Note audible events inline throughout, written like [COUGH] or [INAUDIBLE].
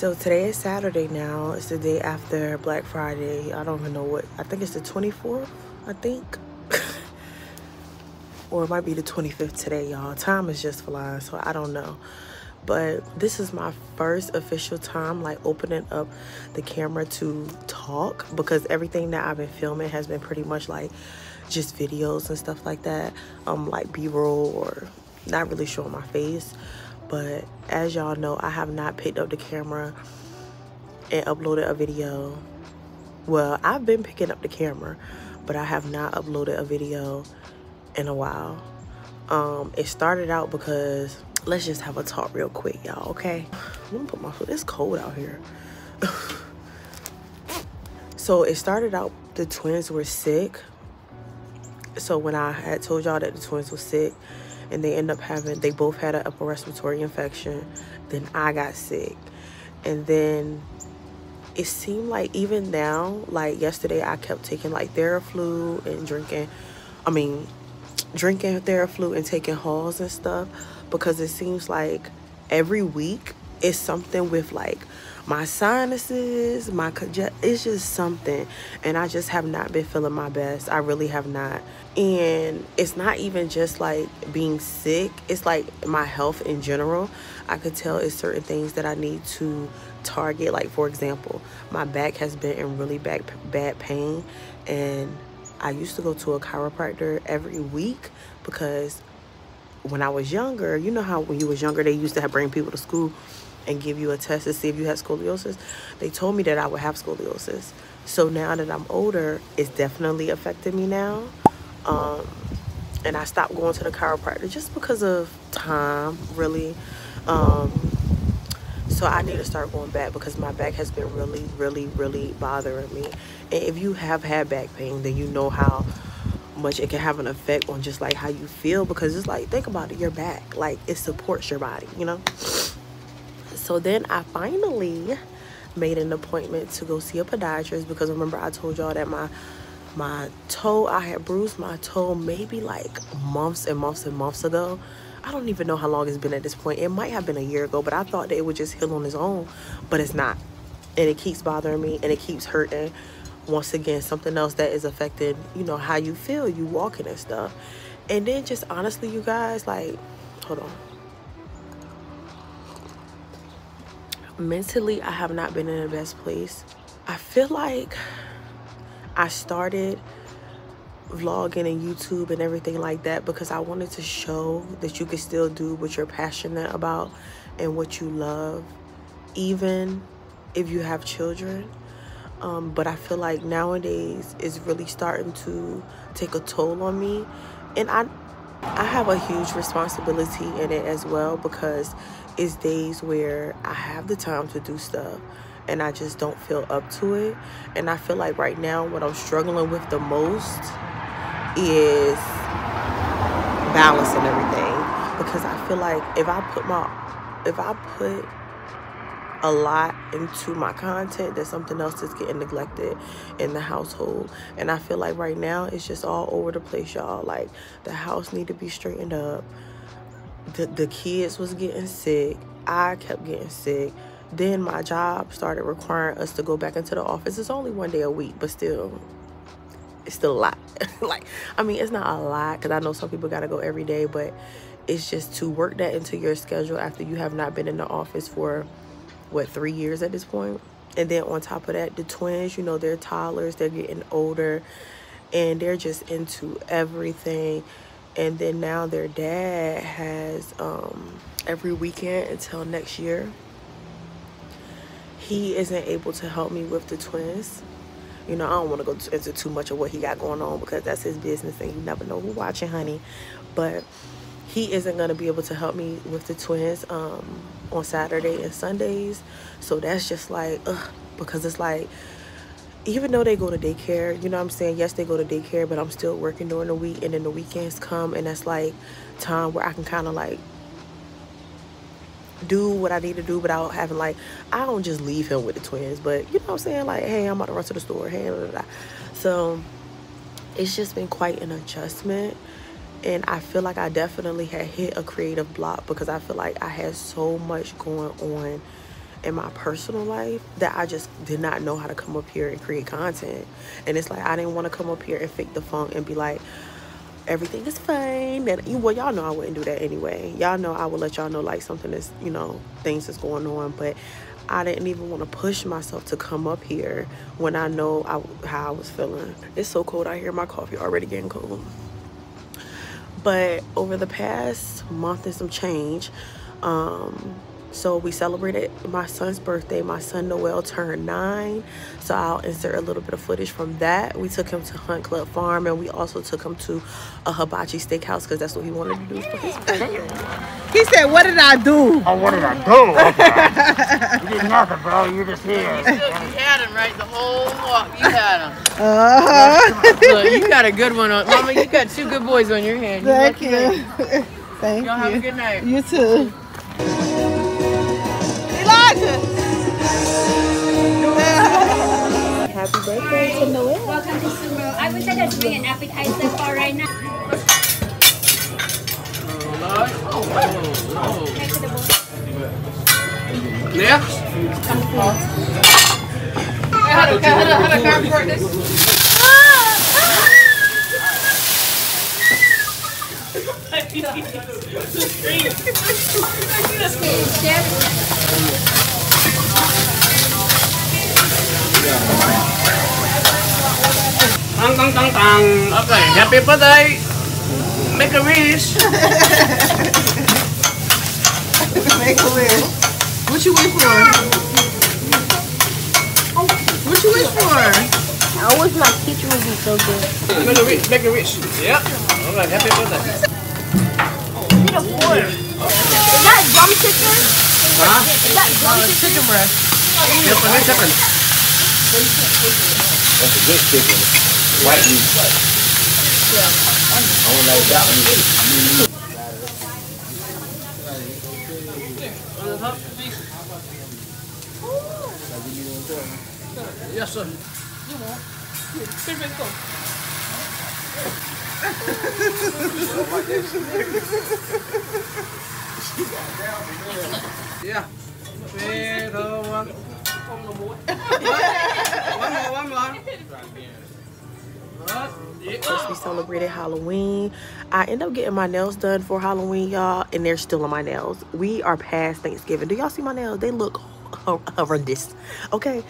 So today is Saturday now. It's the day after Black Friday. I don't even know what. I think it's the 24th, I think. [LAUGHS] or it might be the 25th today, y'all. Time is just flying, so I don't know. But this is my first official time like opening up the camera to talk because everything that I've been filming has been pretty much like just videos and stuff like that. Um like B-roll or not really showing my face. But as y'all know, I have not picked up the camera and uploaded a video. Well, I've been picking up the camera, but I have not uploaded a video in a while. Um, it started out because let's just have a talk real quick, y'all, okay? Let me put my foot. It's cold out here. [LAUGHS] so it started out the twins were sick. So when I had told y'all that the twins were sick and they end up having they both had an upper respiratory infection, then I got sick. And then it seemed like even now, like yesterday I kept taking like Theraflu and drinking I mean drinking Theraflu and taking Halls and stuff because it seems like every week it's something with like my sinuses, my it's just something and I just have not been feeling my best. I really have not. And it's not even just like being sick, it's like my health in general. I could tell it's certain things that I need to target like for example, my back has been in really bad bad pain and I used to go to a chiropractor every week because when I was younger, you know how when you was younger, they used to have bring people to school and give you a test to see if you had scoliosis. They told me that I would have scoliosis. So now that I'm older, it's definitely affecting me now. Um, and I stopped going to the chiropractor just because of time, really. Um, so I need to start going back because my back has been really, really, really bothering me. And if you have had back pain, then you know how much it can have an effect on just like how you feel because it's like think about it your back like it supports your body you know so then i finally made an appointment to go see a podiatrist because remember i told y'all that my my toe i had bruised my toe maybe like months and months and months ago I don't even know how long it's been at this point. It might have been a year ago, but I thought that it would just heal on its own, but it's not. And it keeps bothering me and it keeps hurting. Once again, something else that is affecting, you know, how you feel, you walking and stuff. And then just honestly, you guys, like, hold on. Mentally, I have not been in the best place. I feel like I started vlogging and YouTube and everything like that because I wanted to show that you can still do what you're passionate about and what you love, even if you have children. Um, but I feel like nowadays it's really starting to take a toll on me, and I I have a huge responsibility in it as well because it's days where I have the time to do stuff and I just don't feel up to it. And I feel like right now what I'm struggling with the most is balancing everything. Because I feel like if I put my if I put a lot into my content that something else is getting neglected in the household. And i feel like right now it's just all over the place y'all. Like the house need to be straightened up the, the kids was getting sick i kept getting sick then my job started requiring us to go back into the office it's only one day a week but still it's still a lot. [LAUGHS] like, I mean, it's not a lot because I know some people got to go every day, but it's just to work that into your schedule after you have not been in the office for, what, three years at this point? And then on top of that, the twins, you know, they're toddlers, they're getting older, and they're just into everything. And then now their dad has um, every weekend until next year. He isn't able to help me with the twins you know, I don't want to go into too much of what he got going on because that's his business and you never know who watching, honey. But he isn't going to be able to help me with the twins um, on Saturday and Sundays. So that's just like, ugh, because it's like, even though they go to daycare, you know what I'm saying? Yes, they go to daycare, but I'm still working during the week and then the weekends come and that's like time where I can kind of like do what I need to do without having like I don't just leave him with the twins, but you know what I'm saying? Like, hey, I'm about to run to the store. Hey, blah, blah, blah. so it's just been quite an adjustment and I feel like I definitely had hit a creative block because I feel like I had so much going on in my personal life that I just did not know how to come up here and create content. And it's like I didn't want to come up here and fake the funk and be like, everything is fine. And you well, y'all know I wouldn't do that anyway. Y'all know I would let y'all know like something is, you know, things is going on. But I didn't even want to push myself to come up here when I know I, how I was feeling. It's so cold out here. My coffee already getting cold. But over the past month and some change, um, so we celebrated my son's birthday. My son Noel turned nine. So I'll insert a little bit of footage from that. We took him to Hunt Club Farm and we also took him to a hibachi steakhouse because that's what he wanted to do for his birthday. He said, what did I do? Oh, what did I do? [LAUGHS] you did nothing, bro. You just here. You had him right the whole walk. You had him. Uh-huh. Look, you got a good one on. Mama, you got two good boys on your hand. Thank lucky you. [LAUGHS] Thank Y'all have a good night. You too. Happy birthday to Noel. Welcome to Subaru. I wish I could bring an appetizer for right now. To the bowl. Next. How to, how to, how to transport this? Tang tang tang tang. Okay, happy birthday. Make a wish. [LAUGHS] Make a wish. What you wish for? What you wish for? I wish my teacher would be so good. Make a wish. Make a wish. Yep. All right, happy birthday. Need a fork. Is that drum chicken? Huh? Is chicken? Chicken breast. Yes, for me, chicken. That's a good chicken. White meat. I don't like that one. Yes, sir. [LAUGHS] Yeah. We celebrated Halloween. I end up getting my nails done for Halloween, y'all, and they're still on my nails. We are past Thanksgiving. Do y'all see my nails? They look horrendous. Okay.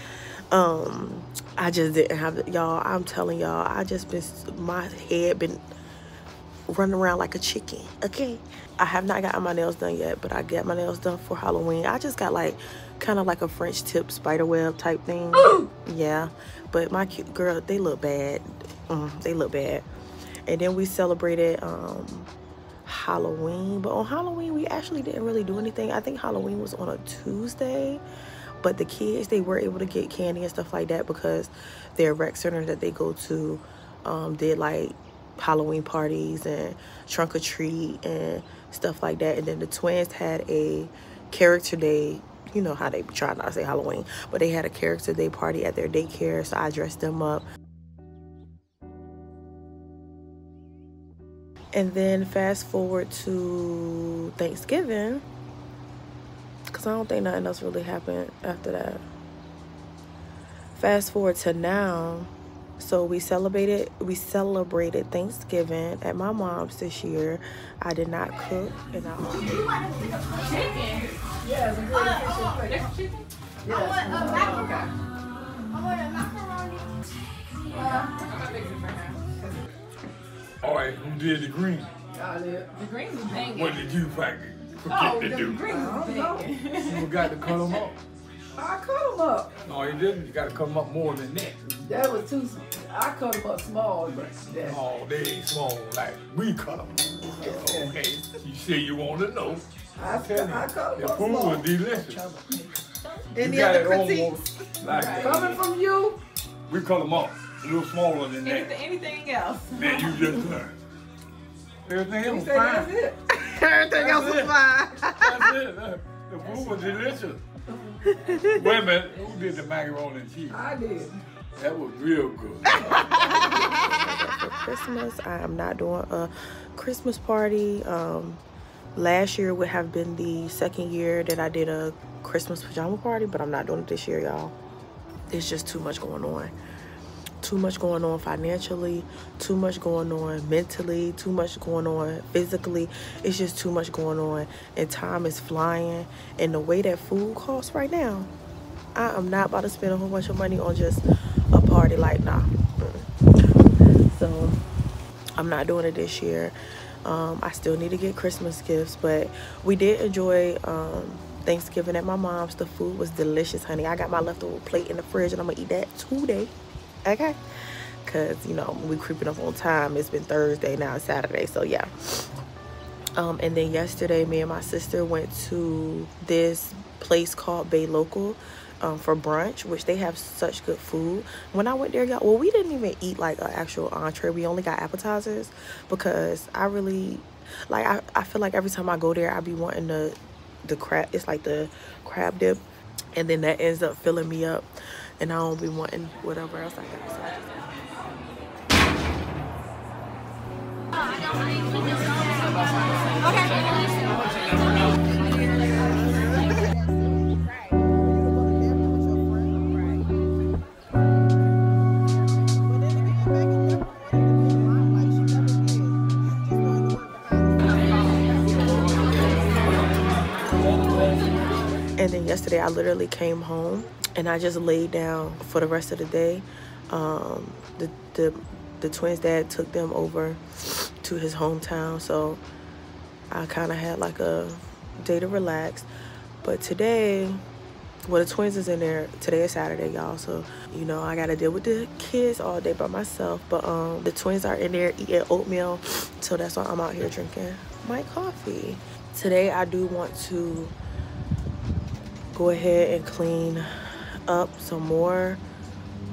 Um, I just didn't have y'all. I'm telling y'all, I just been my head been running around like a chicken. Okay. I have not gotten my nails done yet, but I got my nails done for Halloween. I just got like kind of like a French tip spider web type thing. [GASPS] yeah. But my cute girl, they look bad. Mm, they look bad. And then we celebrated um Halloween. But on Halloween we actually didn't really do anything. I think Halloween was on a Tuesday. But the kids they were able to get candy and stuff like that because their rec center that they go to um did like Halloween parties and trunk or treat and stuff like that. And then the twins had a character day. You know how they try not to say Halloween, but they had a character day party at their daycare. So I dressed them up. And then fast forward to Thanksgiving, because I don't think nothing else really happened after that. Fast forward to now, so we celebrated we celebrated Thanksgiving at my mom's this year. I did not cook, and I wanted to. You want a big chicken? Yes. Uh, uh, I want a macaron. I want a macaroni. Uh, all right, who did the green? The green was banging. What did you fucking forget Oh, to the do? green was banging. You forgot to cut them up. I cut them up. No, you didn't. You got to cut them up more than that. That was too. I cut them up small, but that. Oh, they ain't small like we cut them. Okay, you say you want to know. I, cut- I cut The them up food small. was delicious. Any you other it critiques? almost like Coming from you, we cut them up a little smaller than that. anything else? Then you just learn. Everything else was Say that's fine. it. [LAUGHS] Everything else That's was it. fine. [LAUGHS] That's it. The food was delicious. Wait a minute, who did the macaroni and cheese? I did. That was real good. for [LAUGHS] Christmas. I am not doing a Christmas party. Um, last year would have been the second year that I did a Christmas pajama party, but I'm not doing it this year, y'all. It's just too much going on. Too much going on financially, too much going on mentally, too much going on physically. It's just too much going on, and time is flying. And the way that food costs right now, I am not about to spend a whole bunch of money on just a party. Like, nah. So, I'm not doing it this year. Um, I still need to get Christmas gifts, but we did enjoy um, Thanksgiving at my mom's. The food was delicious, honey. I got my leftover plate in the fridge and I'm gonna eat that today. Okay? Cause you know, we creeping up on time. It's been Thursday, now it's Saturday, so yeah. Um, and then yesterday me and my sister went to this place called Bay Local um, for brunch, which they have such good food. When I went there, y'all, well, we didn't even eat like an actual entree. We only got appetizers because I really, like, I, I feel like every time I go there, I be wanting the, the crab, it's like the crab dip. And then that ends up filling me up. And I don't be wanting whatever else I got. So And then yesterday, I literally came home and I just laid down for the rest of the day. Um, the the the twins' dad took them over to his hometown, so I kind of had like a day to relax. But today, well, the twins is in there. Today is Saturday, y'all. So you know I gotta deal with the kids all day by myself. But um, the twins are in there eating oatmeal, so that's why I'm out here drinking my coffee. Today I do want to go ahead and clean up some more.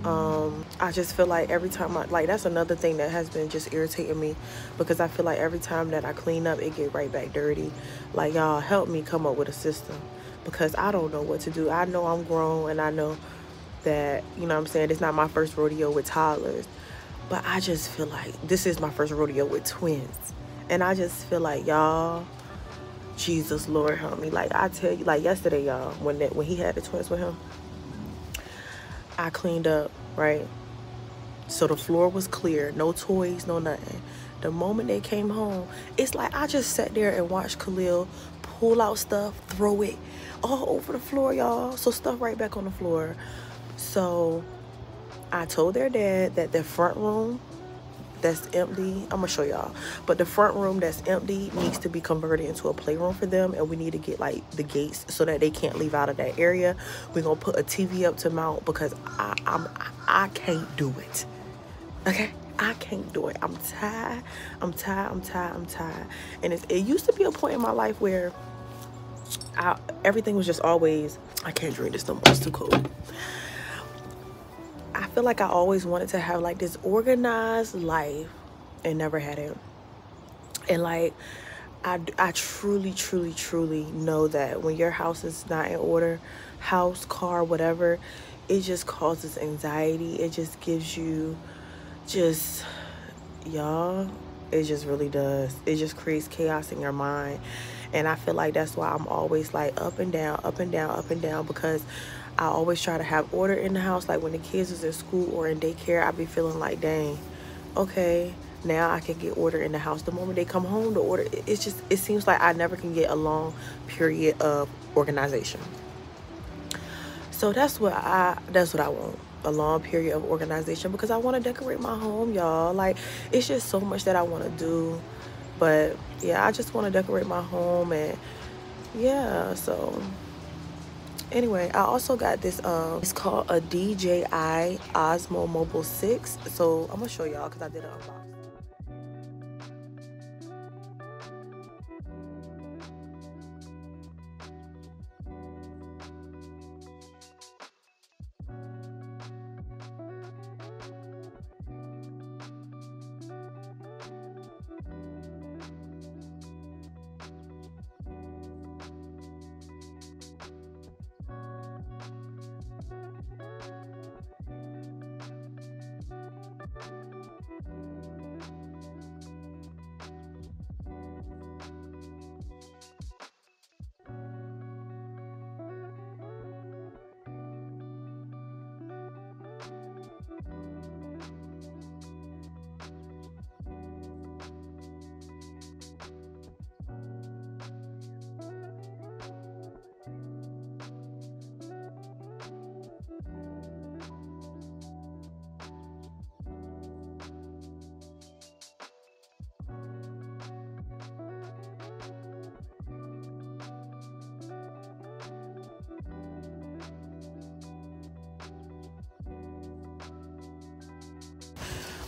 Um i just feel like every time i like that's another thing that has been just irritating me because i feel like every time that i clean up it get right back dirty. Like y'all help me come up with a system because i don't know what to do. I know i'm grown and i know that you know i'm saying it's not my first rodeo with toddlers but i just feel like this is my first rodeo with twins. And i just feel like y'all Jesus, Lord, help me. Like I tell you, like yesterday, y'all, when that when he had the twins with him, I cleaned up, right? So the floor was clear, no toys, no nothing. The moment they came home, it's like I just sat there and watched Khalil pull out stuff, throw it all over the floor, y'all. So stuff right back on the floor. So I told their dad that the front room that's empty i'm gonna show y'all but the front room that's empty needs to be converted into a playroom for them and we need to get like the gates so that they can't leave out of that area we're gonna put a tv up to mount because i i'm i can't do it okay I can't do it. I'm tired. I'm tired. I'm tired. I'm tired. And it's, it used to be a point in my life where I, everything was just always, I can't drink this no more. It's too cold. I feel like I always wanted to have like this organized life and never had it. And like, I, I truly, truly, truly know that when your house is not in order, house, car, whatever, it just causes anxiety. It just gives you just, y'all, it just really does. It just creates chaos in your mind. And I feel like that's why I'm always like up and down, up and down, up and down because I always try to have order in the house. Like when the kids is in school or in daycare, I be feeling like, dang, okay, now I can get order in the house. The moment they come home, the order, it's just, it seems like I never can get a long period of organization. So that's what I, that's what I want. A long period of organization because I want to decorate my home, y'all. Like, it's just so much that I want to do. But yeah, I just want to decorate my home and yeah, so anyway i also got this um it's called a dji osmo mobile 6 so i'm gonna show y'all because i did an unboxing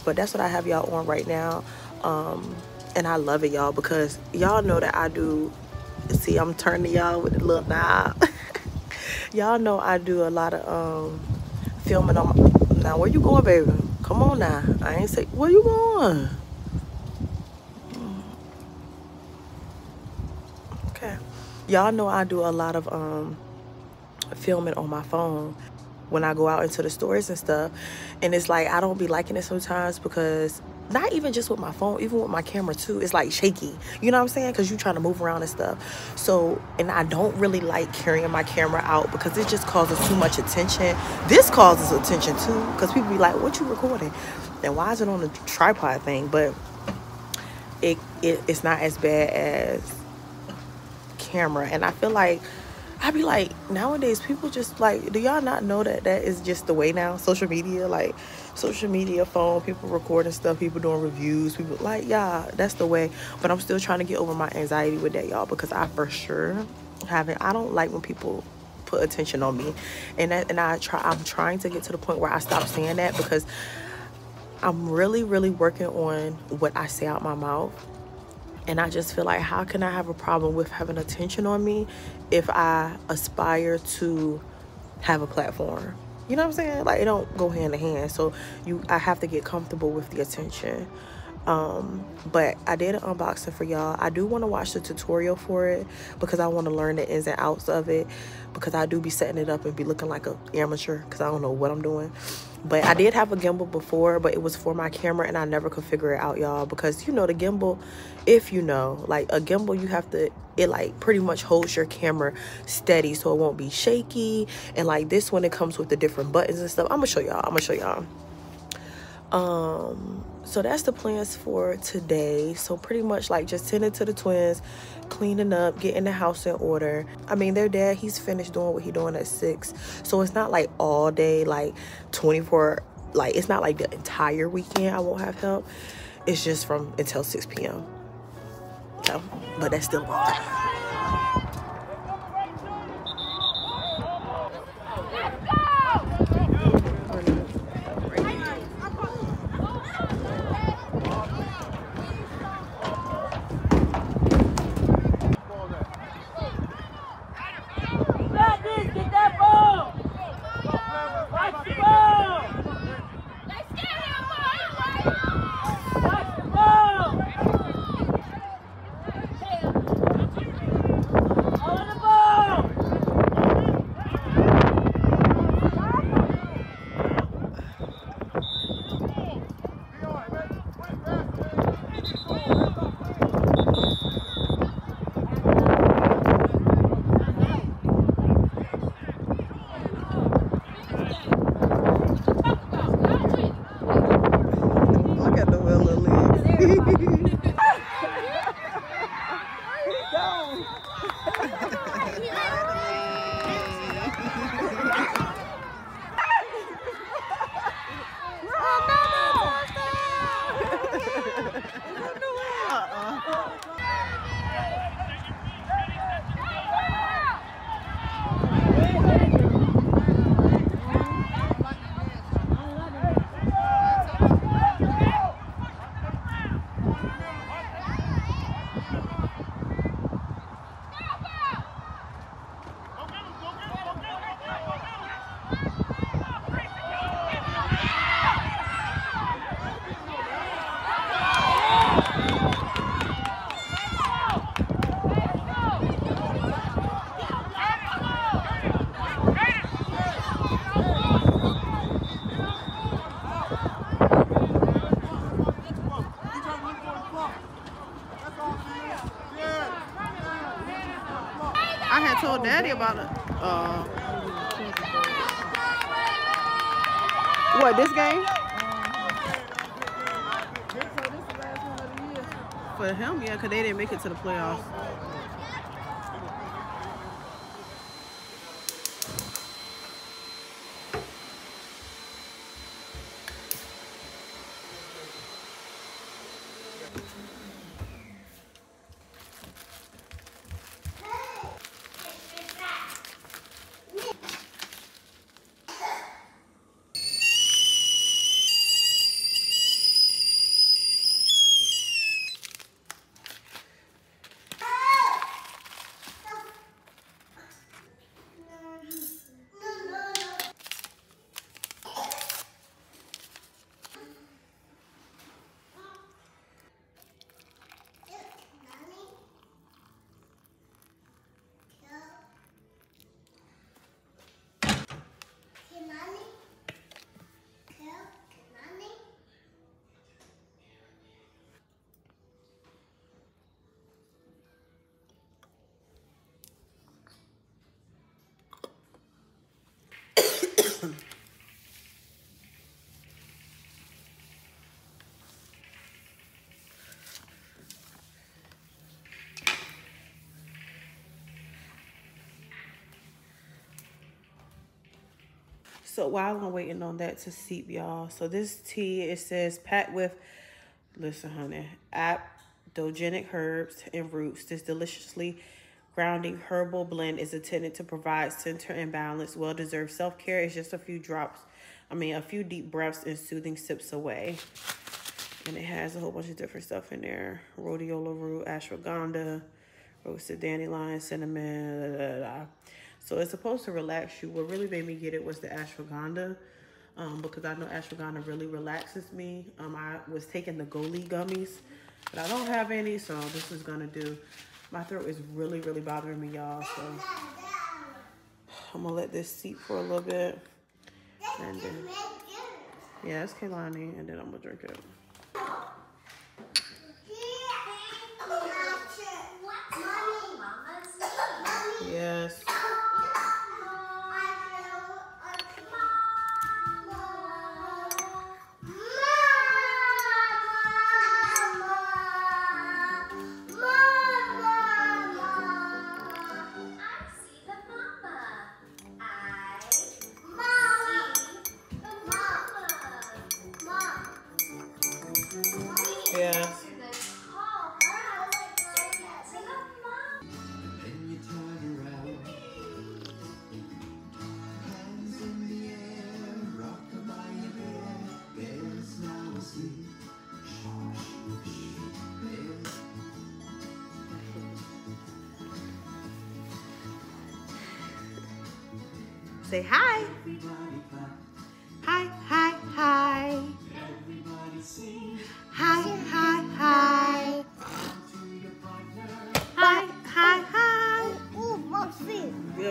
but that's what I have y'all on right now. Um, and I love it, y'all, because y'all know that I do. See, I'm turning y'all with a little knob. [LAUGHS] y'all know I do a lot of um filming on my. Now, where you going, baby? Come on now. I ain't say where you going. Okay. Y'all know I do a lot of um filming on my phone when I go out into the stores and stuff. And it's like I don't be liking it sometimes because not even just with my phone, even with my camera too, it's like shaky. You know what I'm saying? Because you're trying to move around and stuff. So, and I don't really like carrying my camera out because it just causes too much attention. This causes attention too because people be like, what you recording? And why is it on the tripod thing? But it, it it's not as bad as camera. And I feel like I be like, nowadays people just like, do y'all not know that that is just the way now? Social media, like social media, phone, people recording stuff, people doing reviews, people like, yeah, that's the way. But I'm still trying to get over my anxiety with that, y'all, because I for sure haven't. I don't like when people put attention on me, and that, and I try. I'm trying to get to the point where I stop saying that because I'm really, really working on what I say out my mouth and I just feel like, how can I have a problem with having attention on me if I aspire to have a platform? You know what I'm saying? Like it don't go hand in hand. So you, I have to get comfortable with the attention. Um, but I did an unboxing for y'all. I do want to watch the tutorial for it because I want to learn the ins and outs of it because I do be setting it up and be looking like a amateur because I don't know what I'm doing. But I did have a gimbal before, but it was for my camera and I never could figure it out, y'all. Because, you know, the gimbal, if you know, like a gimbal, you have to, it like pretty much holds your camera steady so it won't be shaky. And like this one, it comes with the different buttons and stuff. I'm to show y'all. I'm to show y'all. Um, so that's the plans for today. So pretty much like just tending to the twins, cleaning up, getting the house in order. I mean, their dad, he's finished doing what he doing at six. So it's not like all day, like 24, like it's not like the entire weekend I won't have help. It's just from until 6 p.m. So, but that's still long. Look about it. Uh, what this game? For him, yeah, because they didn't make it to the playoffs. So while I'm waiting on that to seep, y'all. So this tea, it says packed with, listen, honey, adaptogenic herbs and roots. This deliciously grounding herbal blend is intended to provide center and balance. Well-deserved self-care is just a few drops, I mean, a few deep breaths and soothing sips away. And it has a whole bunch of different stuff in there. Rhodiola root, ashwagandha, roasted dandelion, cinnamon, da, da, da. So it's supposed to relax you. What really made me get it was the ashwagandha. Um, because I know ashwagandha really relaxes me. Um, I was taking the Goli gummies, but I don't have any, so this is gonna do. My throat is really, really bothering me, y'all. So I'm gonna let this seep for a little bit. And then, yeah, it's Kaylani, and then I'm gonna drink it. Yes.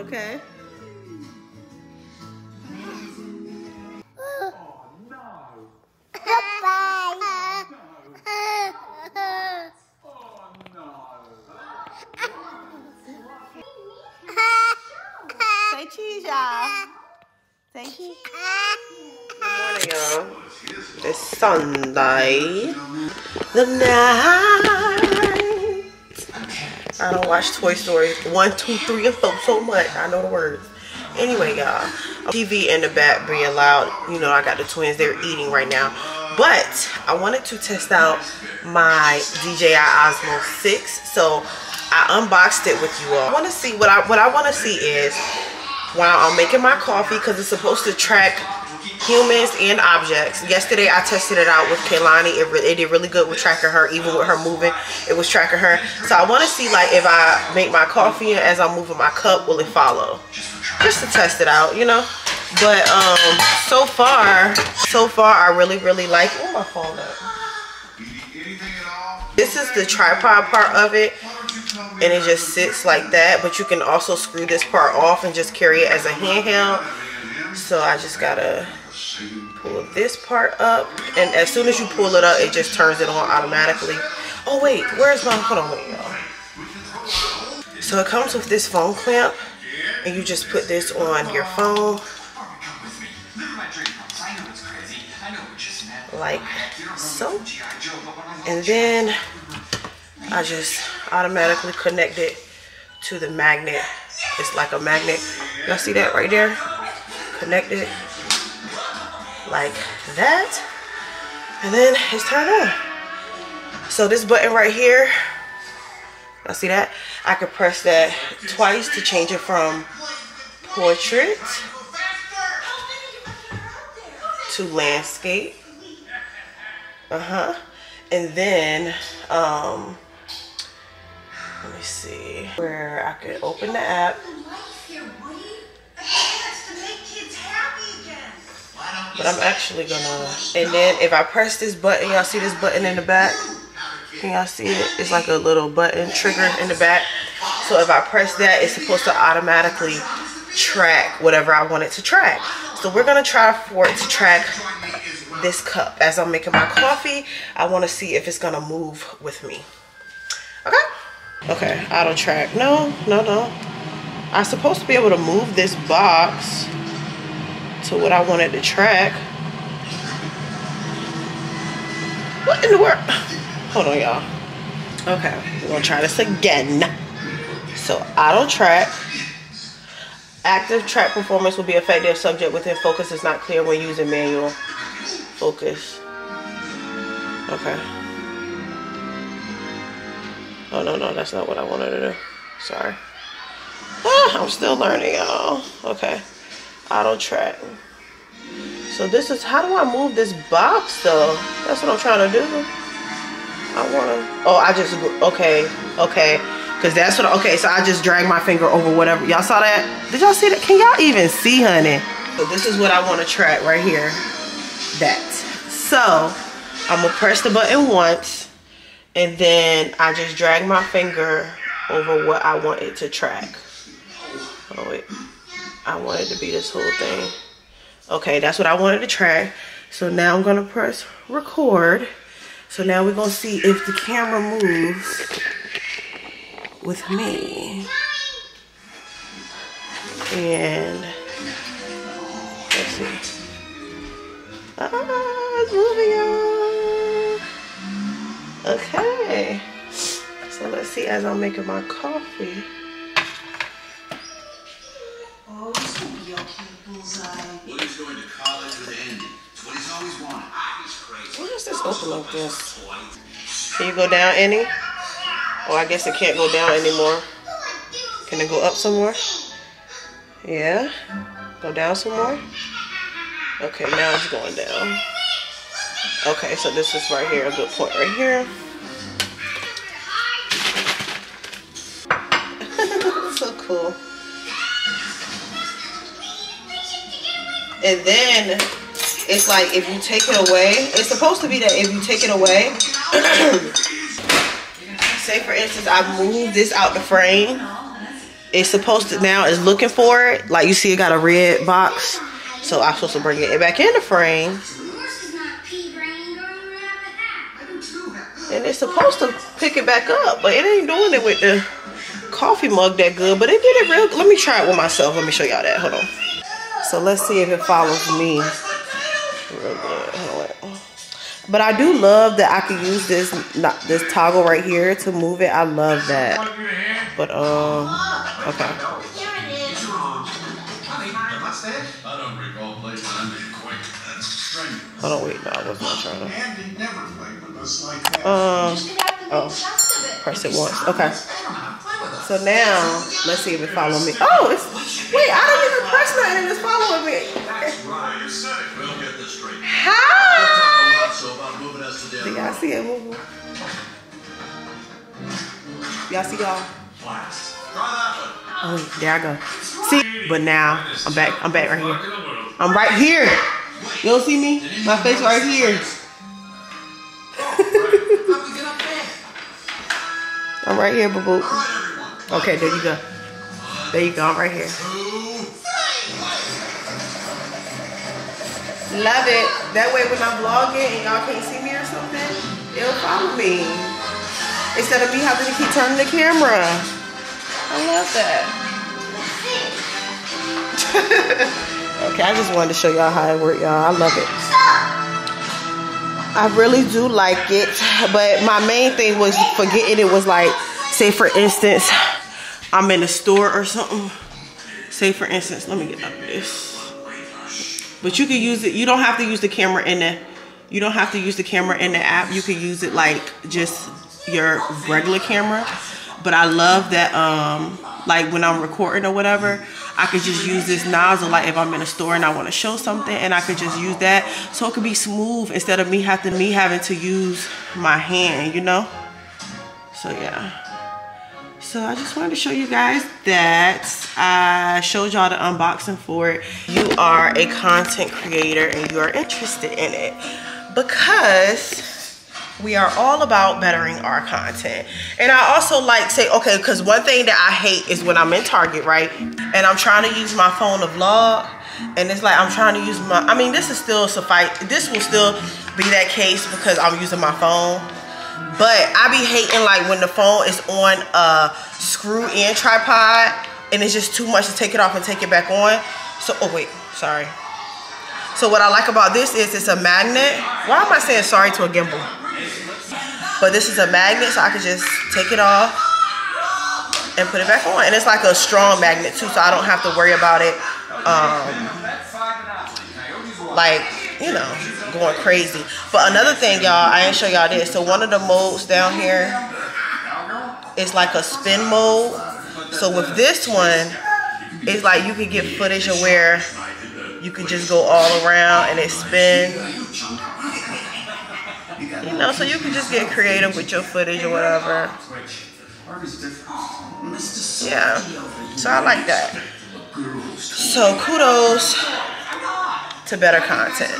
Okay? Say cheese, y'all. Say cheese. Good morning, y'all. It's Sunday. The night. I don't watch Toy Story 1, 2, 3, and 4 so much. I know the words. Anyway, y'all. TV in the back being loud. You know, I got the twins. They're eating right now. But I wanted to test out my DJI Osmo 6. So I unboxed it with you all. I want to see what I what I want to see is while I'm making my coffee because it's supposed to track humans and objects. Yesterday I tested it out with Kaylani. It, it did really good with tracking her, even with her moving. It was tracking her. So I want to see like if I make my coffee and as I'm moving my cup, will it follow? Just to test it out, you know. But um, so far, so far I really really like. Where my phone up. This is the tripod part of it and it just sits like that but you can also screw this part off and just carry it as a handheld so I just gotta pull this part up and as soon as you pull it up it just turns it on automatically. Oh wait where's my hold on wait y'all. So it comes with this phone clamp and you just put this on your phone. Like so. And then I just automatically connect it to the magnet. It's like a magnet. Y'all see that right there connect it like that and then it's turned on. So this button right here y'all see that? I could press that twice to change it from portrait to landscape. Uh-huh. And then um let me see where I could open the app but I'm actually gonna and then if I press this button y'all see this button in the back? Can y'all see it? It's like a little button trigger in the back. So if I press that it's supposed to automatically track whatever I want it to track. So we're gonna try for it to track this cup. As I'm making my coffee I want to see if it's gonna move with me. Okay? Okay auto track. No no no. I'm supposed to be able to move this box to what I wanted to track what in the world hold on y'all okay we're gonna try this again so auto track active track performance will be affected if subject within focus is not clear when using manual focus. Okay. Oh, no, no, that's not what I wanted to do. Sorry. Ah, I'm still learning, y'all. Okay. Auto track. So this is, how do I move this box though? That's what I'm trying to do. I wanna, oh, I just, okay, okay. Cause that's what, okay, so I just drag my finger over whatever. Y'all saw that? Did y'all see that? Can y'all even see, honey? So this is what I wanna track right here. That. So, I'm gonna press the button once and then I just drag my finger over what I want it to track. Oh wait, I wanted to be this whole thing. Okay, that's what I wanted to try. So now I'm gonna press record. So now we're gonna see if the camera moves with me. And let's see. Ah, it's moving, y'all. Okay. So let's see as I'm making my coffee. This will be okay, Bullseye. Woody's going to college with Andy. It's what he's always wanted. He's crazy. Why does this open like this? Can you go down any? Oh, I guess it can't go down anymore. Can it go up some more? Yeah. Go down some more? Okay, now it's going down. Okay, so this is right here, a good point right here. [LAUGHS] so cool. And then it's like if you take it away, it's supposed to be that if you take it away, [COUGHS] say for instance, I move this out the frame, it's supposed to now is looking for it. Like you see it got a red box. So I'm supposed to bring it back in the frame. And it's supposed to pick it back up, but it ain't doing it with the coffee mug that good. But it did it real Let me try it with myself. Let me show y'all that. Hold on. So let's see if it follows me. But I do love that I can use this not this toggle right here to move it. I love that. But um okay. I don't wait, no, I was not trying to. Um oh press it once. Okay. So now let's see if it follow me. Oh, it's wait, I didn't even press nothing and it's following me. To the Do y'all see it? Y'all see y'all? Oh, there I go. See, but now I'm back. I'm back right here. I'm right here. You don't see me? My face right here. [LAUGHS] I'm right here, boo boo. Okay, there you go. There you go. Right here. Love it. That way, when I'm vlogging and y'all can't see me or something, it'll follow me. Instead of me having to keep turning the camera. I love that. [LAUGHS] okay, I just wanted to show y'all how it works, y'all. I love it. I really do like it, but my main thing was forgetting it was like, say for instance, I'm in a store or something. Say for instance, let me get out of this. But you can use it, you don't have to use the camera in the, you don't have to use the camera in the app. You can use it like just your regular camera. But I love that, um, like when I'm recording or whatever, I could just use this nozzle. Like if I'm in a store and I want to show something, and I could just use that, so it could be smooth instead of me having me having to use my hand, you know. So yeah. So I just wanted to show you guys that I showed y'all the unboxing for it. You are a content creator and you are interested in it because we are all about bettering our content. And I also like say, okay, because one thing that I hate is when I'm in Target, right? And I'm trying to use my phone to vlog. And it's like I'm trying to use my, I mean, this is still suffice. This will still be that case because I'm using my phone. But I be hating like when the phone is on a screw-in tripod and it's just too much to take it off and take it back on. So, oh wait, sorry. So what I like about this is it's a magnet. Why am I saying sorry to a gimbal? But this is a magnet so I can just take it off and put it back on. And it's like a strong magnet too, so I don't have to worry about it. Um, like you know, going crazy. But another thing, y'all, I ain't show y'all this. So one of the modes down here is like a spin mode. So with this one, it's like you can get footage of where you can just go all around and it spin. You know, so you can just get creative with your footage or whatever. Yeah, so I like that. So kudos to better content.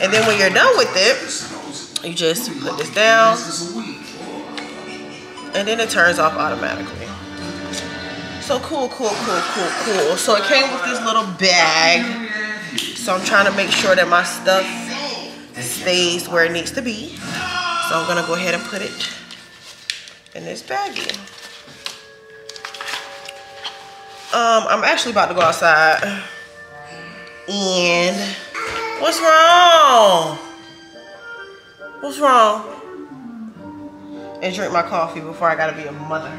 and then when you're done with it, you just put this down and then it turns off automatically. So cool, cool, cool, cool, cool. So it came with this little bag. So I'm trying to make sure that my stuff stays where it needs to be. So I'm gonna go ahead and put it in this baggie. Um, I'm actually about to go outside. And what's wrong? What's wrong? And drink my coffee before I gotta be a mother.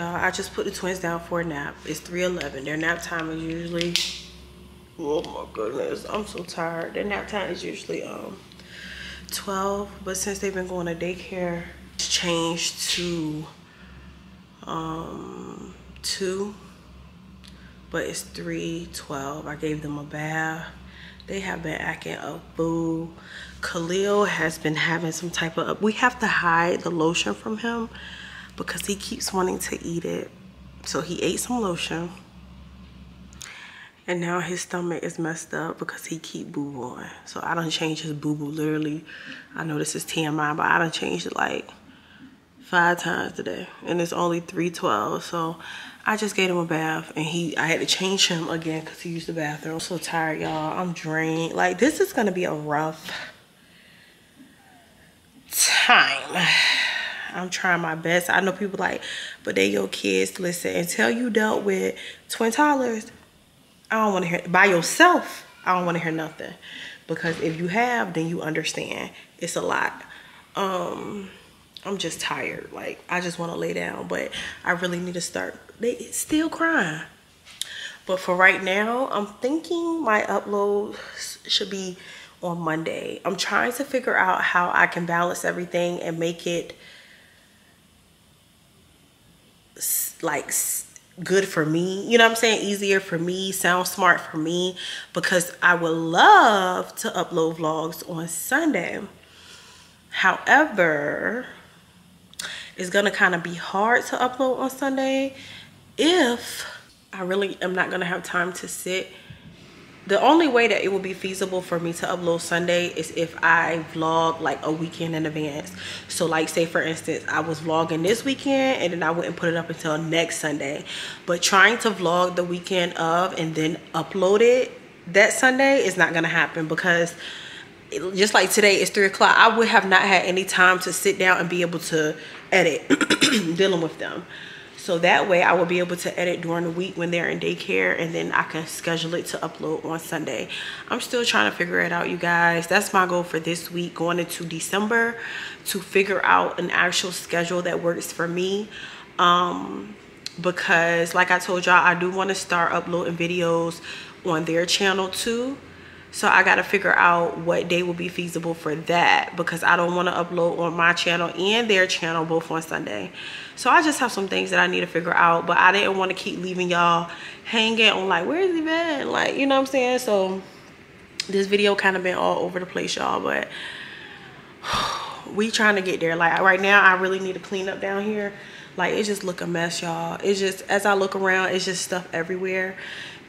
Y'all, I just put the twins down for a nap. It's 3.11. Their nap time is usually, oh my goodness, I'm so tired. Their nap time is usually um 12, but since they've been going to daycare, it's changed to um 2, but it's 3.12. I gave them a bath. They have been acting a fool. Khalil has been having some type of, we have to hide the lotion from him because he keeps wanting to eat it. So he ate some lotion. And now his stomach is messed up because he keep boo-booing. So I don't change his boo-boo literally. I know this is TMI, but I don't change it like five times today. And it's only 312. So I just gave him a bath and he I had to change him again because he used the bathroom. I'm so tired, y'all. I'm drained. Like this is gonna be a rough time. I'm trying my best. I know people like, but they your kids. Listen, until you dealt with twin toddlers, I don't want to hear by yourself. I don't want to hear nothing because if you have, then you understand. It's a lot. Um, I'm just tired. Like I just want to lay down, but I really need to start. They still crying. But for right now, I'm thinking my upload should be on Monday. I'm trying to figure out how I can balance everything and make it like good for me you know what i'm saying? Easier for me sound smart for me because i would love to upload vlogs on sunday. However it's gonna kind of be hard to upload on sunday if i really am not gonna have time to sit the only way that it will be feasible for me to upload Sunday is if I vlog like a weekend in advance. So like say for instance, I was vlogging this weekend and then I wouldn't put it up until next Sunday. But trying to vlog the weekend of and then upload it that Sunday is not gonna happen because just like today it's three o'clock, I would have not had any time to sit down and be able to edit [CLEARS THROAT] dealing with them. So that way I will be able to edit during the week when they're in daycare and then I can schedule it to upload on Sunday. I'm still trying to figure it out, you guys. That's my goal for this week going into December to figure out an actual schedule that works for me. Um, because like I told y'all, I do want to start uploading videos on their channel too. So I got to figure out what day will be feasible for that because I don't want to upload on my channel and their channel both on Sunday. So I just have some things that I need to figure out, but I didn't want to keep leaving y'all hanging on like, where's he been? Like, you know what I'm saying? So this video kind of been all over the place, y'all, but [SIGHS] we trying to get there. Like right now, I really need to clean up down here. Like it just look a mess, y'all. It's just, as I look around, it's just stuff everywhere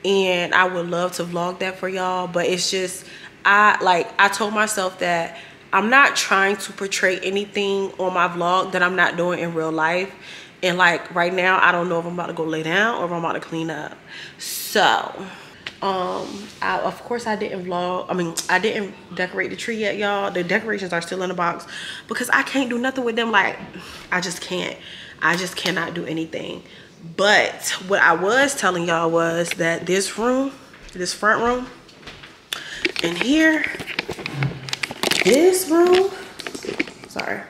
and I would love to vlog that for y'all but it's just I like I told myself that I'm not trying to portray anything on my vlog that I'm not doing in real life. And like right now I don't know if I'm about to go lay down or if I'm about to clean up. So um I, of course I didn't vlog I mean I didn't decorate the tree yet y'all. The decorations are still in the box because I can't do nothing with them like I just can't. I just cannot do anything but what I was telling y'all was that this room, this front room, and here, this room, sorry,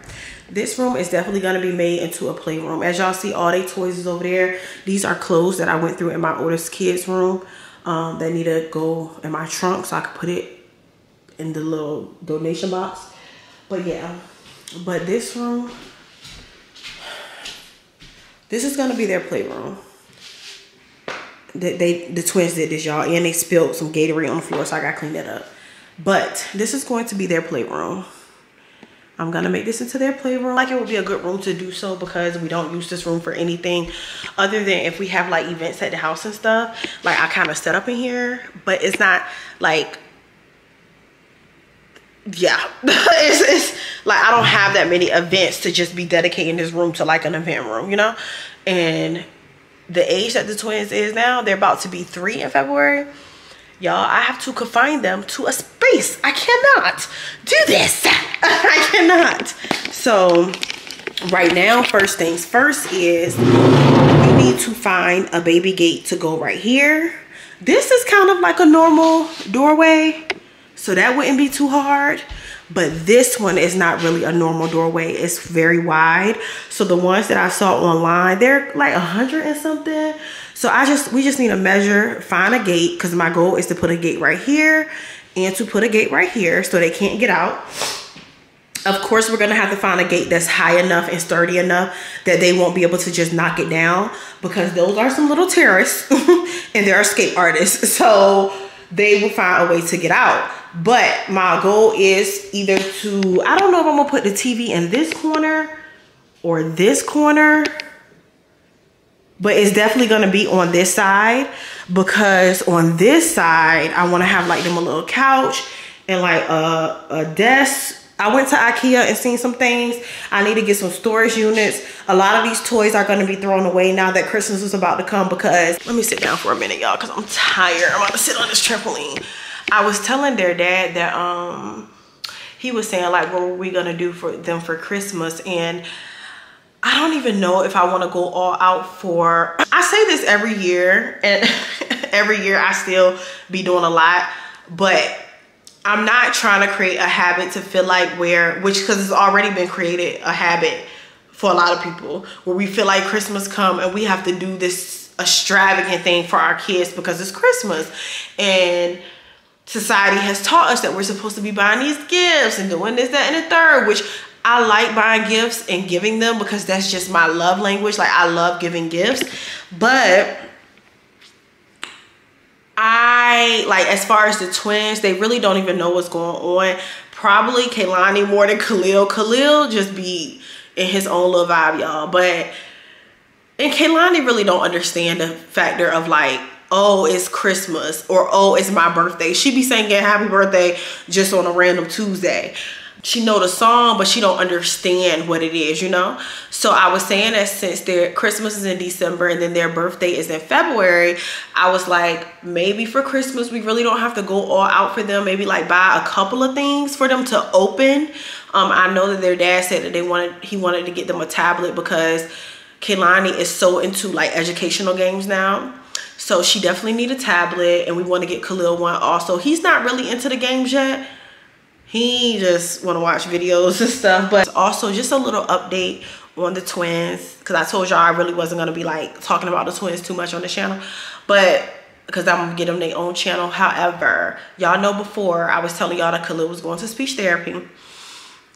this room is definitely going to be made into a playroom. As y'all see, all they toys is over there. These are clothes that I went through in my oldest kids room um, that need to go in my trunk so I could put it in the little donation box. But yeah, but this room, this is gonna be their playroom. They, they the twins did this, y'all, and they spilled some Gatorade on the floor, so I gotta clean that up. But this is going to be their playroom. I'm gonna make this into their playroom. Like it would be a good room to do so because we don't use this room for anything other than if we have like events at the house and stuff. Like I kind of set up in here, but it's not like yeah. [LAUGHS] It's, it's like i don't have that many events to just be dedicating this room to like an event room you know? And the age that the twins is now they're about to be three in february. Y'all i have to confine them to a space. I cannot do this. [LAUGHS] I cannot. So right now first things first is we need to find a baby gate to go right here. This is kind of like a normal doorway so that wouldn't be too hard but this one is not really a normal doorway. It's very wide. So the ones that i saw online they're like a hundred and something. So i just we just need to measure find a gate because my goal is to put a gate right here and to put a gate right here so they can't get out. Of course we're gonna have to find a gate that's high enough and sturdy enough that they won't be able to just knock it down because those are some little terrorists [LAUGHS] and they're escape artists. [LAUGHS] So they will find a way to get out. But my goal is either to, I don't know if I'm gonna put the TV in this corner or this corner, but it's definitely gonna be on this side because on this side, I wanna have like them a little couch and like a, a desk I went to Ikea and seen some things. I need to get some storage units. A lot of these toys are gonna be thrown away now that Christmas is about to come because, let me sit down for a minute, y'all, because I'm tired. I'm about to sit on this trampoline. I was telling their dad that um he was saying like, what were we gonna do for them for Christmas? And I don't even know if I want to go all out for, I say this every year and [LAUGHS] every year I still be doing a lot, but I'm not trying to create a habit to feel like where, which because it's already been created a habit for a lot of people where we feel like Christmas come and we have to do this extravagant thing for our kids because it's Christmas. And society has taught us that we're supposed to be buying these gifts and doing this, that, and the third, which I like buying gifts and giving them because that's just my love language. Like I love giving gifts, but I like as far as the twins, they really don't even know what's going on. Probably Kaylani more than Khalil. Khalil just be in his own little vibe, y'all. But and Kaylani really don't understand the factor of like, oh, it's Christmas or oh, it's my birthday. She be saying happy birthday just on a random Tuesday she know the song but she don't understand what it is you know so i was saying that since their christmas is in december and then their birthday is in february i was like maybe for christmas we really don't have to go all out for them maybe like buy a couple of things for them to open um, i know that their dad said that they wanted he wanted to get them a tablet because Kaylani is so into like educational games now. So she definitely need a tablet and we want to get Khalil one also. He's not really into the games yet. He just want to watch videos [LAUGHS] and stuff. But also just a little update on the twins. Because I told y'all I really wasn't going to be like talking about the twins too much on the channel. But because I'm gonna get them their own channel. However, y'all know before I was telling y'all that Khalil was going to speech therapy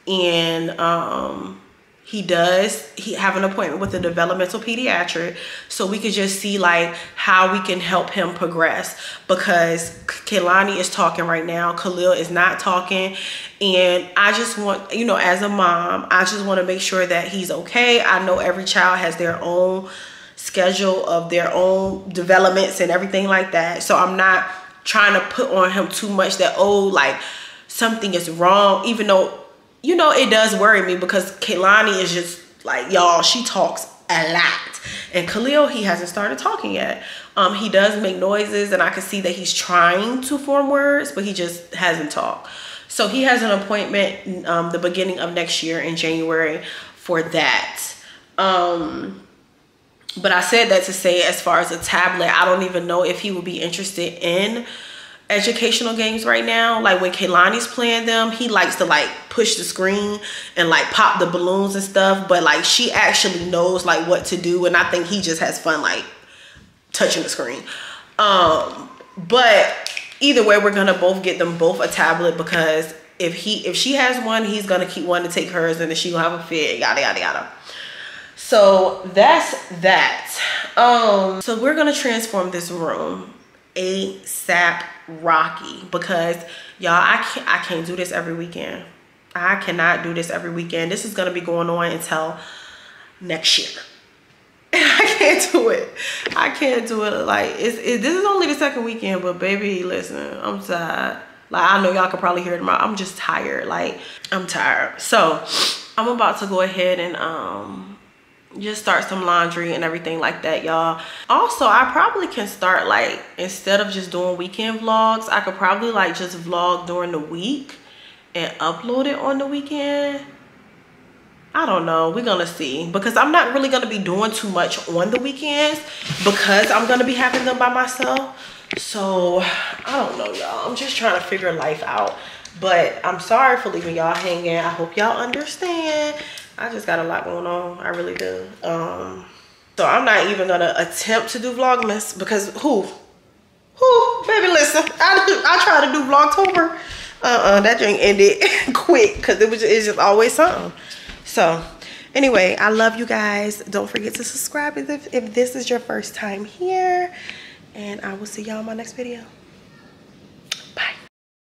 and um he does he have an appointment with a developmental pediatric so we could just see like how we can help him progress. Because Kaylani is talking right now Khalil is not talking and I just want you know as a mom I just want to make sure that he's okay. I know every child has their own schedule of their own developments and everything like that so I'm not trying to put on him too much that oh like something is wrong even though you know, it does worry me because Kaylani is just like, y'all, she talks a lot. And Khalil, he hasn't started talking yet. Um, he does make noises and I can see that he's trying to form words, but he just hasn't talked. So he has an appointment um, the beginning of next year in January for that. Um, but I said that to say as far as a tablet, I don't even know if he would be interested in educational games right now. Like when Kaylani's playing them, he likes to like push the screen and like pop the balloons and stuff. But like she actually knows like what to do. And I think he just has fun like touching the screen. Um, but either way, we're gonna both get them both a tablet because if he if she has one, he's gonna keep one to take hers and then she gonna have a fit, yada yada yada. So that's that. Um, so we're gonna transform this room ASAP Rocky because y'all I can't I can't do this every weekend. I cannot do this every weekend. This is gonna be going on until next year. [LAUGHS] And I can't do it. I can't do it. Like it's it, this is only the second weekend, but baby, listen, I'm tired. Like I know y'all can probably hear it. I'm just tired. Like I'm tired. So I'm about to go ahead and um just start some laundry and everything like that y'all. Also i probably can start like instead of just doing weekend vlogs i could probably like just vlog during the week and upload it on the weekend. I don't know. We're gonna see. Because i'm not really gonna be doing too much on the weekends because i'm gonna be having them by myself. So i don't know y'all. I'm just trying to figure life out. But i'm sorry for leaving y'all hanging. I hope y'all understand I just got a lot going on. I really do. Um, so I'm not even gonna attempt to do Vlogmas because who? Who? Baby, listen. I I tried to do Vlogtober. Uh-uh, that drink ended [LAUGHS] quick because it was just, it's just always something. So anyway, I love you guys. Don't forget to subscribe if, if this is your first time here. And I will see y'all in my next video.